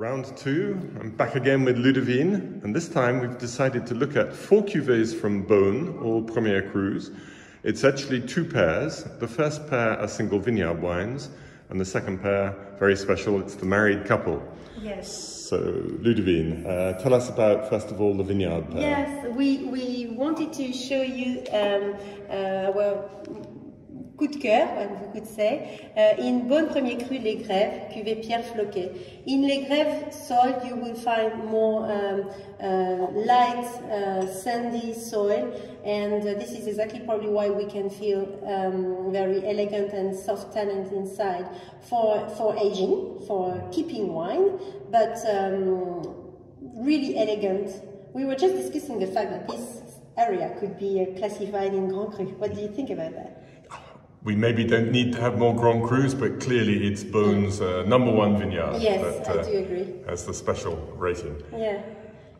Round two, I'm back again with Ludivine, and this time we've decided to look at four cuvées from Beaune, all Premier Crus. It's actually two pairs. The first pair are single vineyard wines, and the second pair, very special, it's the married couple. Yes. So, Ludivine, uh, tell us about, first of all, the vineyard pair. Yes, we, we wanted to show you um, uh, well, coup de cœur, we could say, uh, in Beaune Premier Cru Les Grèves, cuvée Pierre Floquet. In Les Grèves soil, you will find more um, uh, light, uh, sandy soil, and uh, this is exactly probably why we can feel um, very elegant and soft tannins inside for, for aging, for keeping wine, but um, really elegant. We were just discussing the fact that this area could be uh, classified in Grand Cru. What do you think about that? We maybe don't need to have more Grand Crus, but clearly it's Beaune's uh, number one vineyard. Yes, that, uh, I do agree. Has the special rating. Yeah,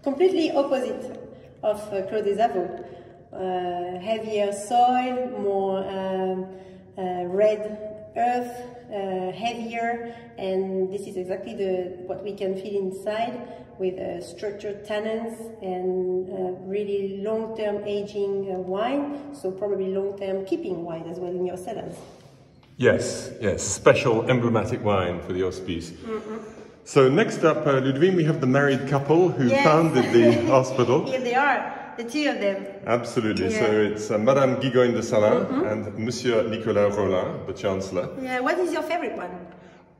completely opposite of uh, Clos des Avaux. Uh, heavier soil, more um, uh, red earth, uh, heavier, and this is exactly the what we can feel inside with uh, structured tannins and uh, really long-term aging uh, wine, so probably long-term keeping wine as well in your cellars. Yes, yes, special emblematic wine for the Hospice. Mm -hmm. So next up, uh, Ludivine, we have the married couple who yes. founded the hospital. Here they are, the two of them. Absolutely. Yeah. So it's uh, Madame Guigone de Salins mm -hmm. and Monsieur Nicolas Rolin, the Chancellor. Yeah. What is your favorite one?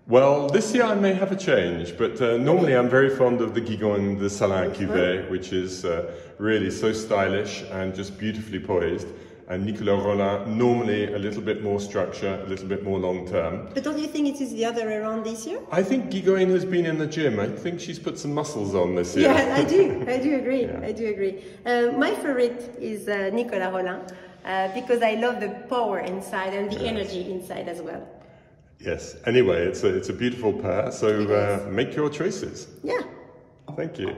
Well, this year I may have a change, but uh, normally I'm very fond of the Guigone de Salins cuvée, which is uh, really so stylish and just beautifully poised. And Nicolas Rolin, normally a little bit more structure, a little bit more long term. But don't you think it is the other way around this year? I think Guigone has been in the gym. I think she's put some muscles on this year. Yeah, I do. I do agree. Yeah. I do agree. Uh, my favorite is uh, Nicolas Rolin uh, because I love the power inside and the yes. energy inside as well. Yes. Anyway, it's a, it's a beautiful pair, so uh, make your choices. Yeah. Thank you.